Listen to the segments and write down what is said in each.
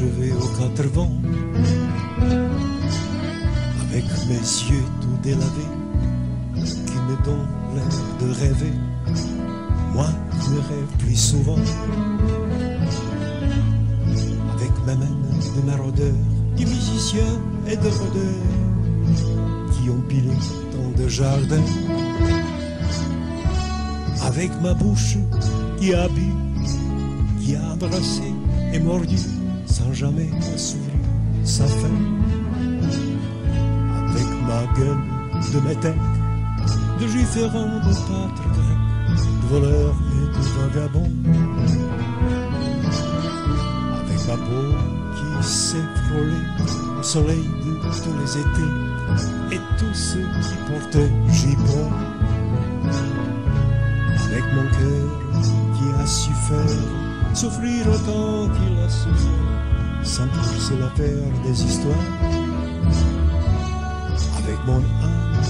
cheveux aux quatre vents, avec mes yeux tout délavés, qui me donnent l'air de rêver, moi qui rêve plus souvent, avec ma main de maraudeur, du musicien et de rôdeur, qui ont pilé tant de jardins, avec ma bouche qui bu, a embrassé et mordu sans jamais assouvir sa faim. Avec ma gueule de métèque, de juif errant, de pâtre grec, de voleur et de vagabond. Avec ma peau qui s'est frôlée au soleil de tous les étés et tous ceux qui portaient jupons. Avec mon cœur qui a su faire souffrir autant qu'il a souffert, pousser la faire des histoires. Avec mon âme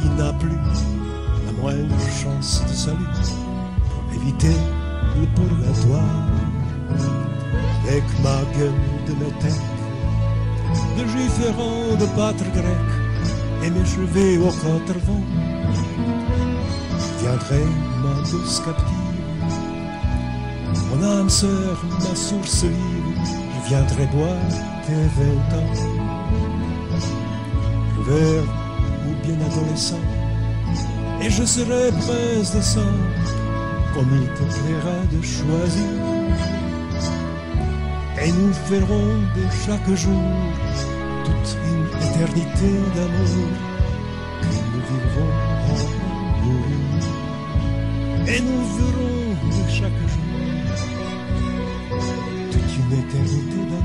qui n'a plus la moindre chance de salut éviter le purgatoire. Avec ma gueule de métèque, de errant, de pâtre grec, et mes cheveux aux quatre vents, viendrait ma douce captive mon âme sœur, ma source libre, je viendrai boire tes vingt ans. Ou bien adolescent, et je serai prince de sang, comme il te plaira de choisir. Et nous ferons de chaque jour toute une éternité d'amour nous vivrons en. Et nous verrons de chaque jour toute une éternité d'amour.